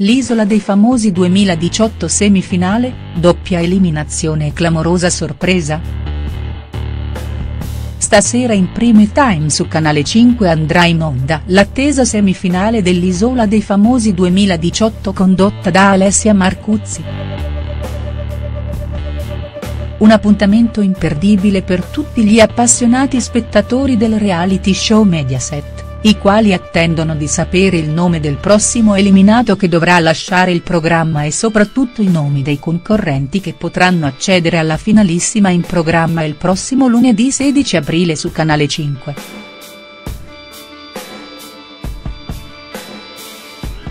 L'isola dei famosi 2018 semifinale, doppia eliminazione e clamorosa sorpresa?. Stasera in prime time su Canale 5 andrà in onda l'attesa semifinale dell'Isola dei famosi 2018 condotta da Alessia Marcuzzi. Un appuntamento imperdibile per tutti gli appassionati spettatori del reality show Mediaset i quali attendono di sapere il nome del prossimo eliminato che dovrà lasciare il programma e soprattutto i nomi dei concorrenti che potranno accedere alla finalissima in programma il prossimo lunedì 16 aprile su Canale 5.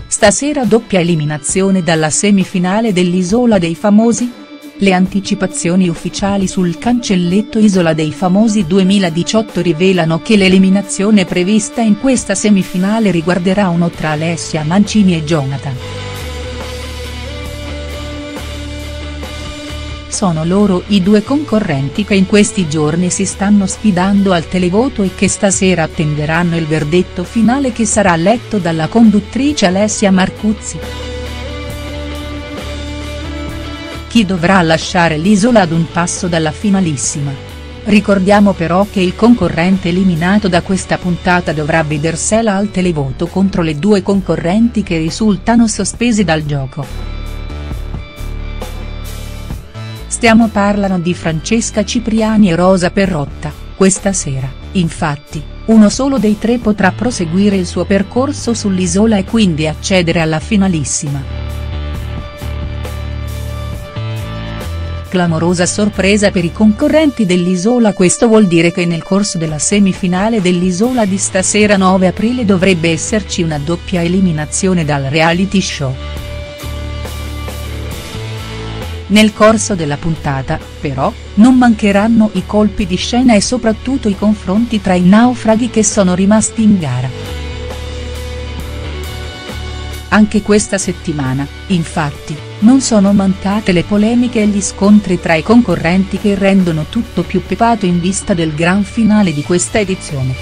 Stasera doppia eliminazione dalla semifinale dell'Isola dei Famosi?. Le anticipazioni ufficiali sul cancelletto Isola dei Famosi 2018 rivelano che l'eliminazione prevista in questa semifinale riguarderà uno tra Alessia Mancini e Jonathan. Sono loro i due concorrenti che in questi giorni si stanno sfidando al televoto e che stasera attenderanno il verdetto finale che sarà letto dalla conduttrice Alessia Marcuzzi. Chi dovrà lasciare l'isola ad un passo dalla finalissima. Ricordiamo però che il concorrente eliminato da questa puntata dovrà vedersela al televoto contro le due concorrenti che risultano sospesi dal gioco. Stiamo parlando di Francesca Cipriani e Rosa Perrotta, questa sera, infatti, uno solo dei tre potrà proseguire il suo percorso sull'isola e quindi accedere alla finalissima. Clamorosa sorpresa per i concorrenti dell'Isola questo vuol dire che nel corso della semifinale dell'Isola di stasera 9 aprile dovrebbe esserci una doppia eliminazione dal reality show. Nel corso della puntata, però, non mancheranno i colpi di scena e soprattutto i confronti tra i naufraghi che sono rimasti in gara. Anche questa settimana, infatti, non sono mancate le polemiche e gli scontri tra i concorrenti che rendono tutto più pepato in vista del gran finale di questa edizione.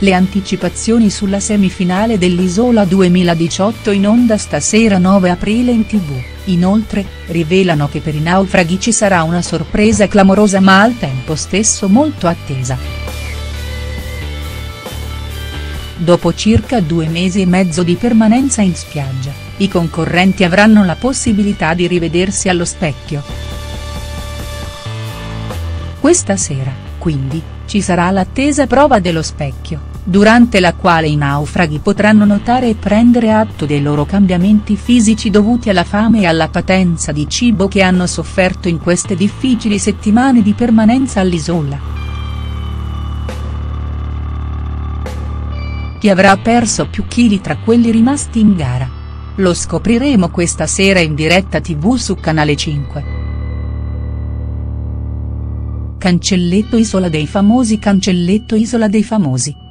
Le anticipazioni sulla semifinale dell'Isola 2018 in onda stasera 9 aprile in tv, inoltre, rivelano che per i naufraghi ci sarà una sorpresa clamorosa ma al tempo stesso molto attesa. Dopo circa due mesi e mezzo di permanenza in spiaggia, i concorrenti avranno la possibilità di rivedersi allo specchio. Questa sera, quindi, ci sarà l'attesa prova dello specchio, durante la quale i naufraghi potranno notare e prendere atto dei loro cambiamenti fisici dovuti alla fame e alla patenza di cibo che hanno sofferto in queste difficili settimane di permanenza all'isola. Chi avrà perso più chili tra quelli rimasti in gara. Lo scopriremo questa sera in diretta tv su Canale 5. Cancelletto Isola dei Famosi Cancelletto Isola dei Famosi.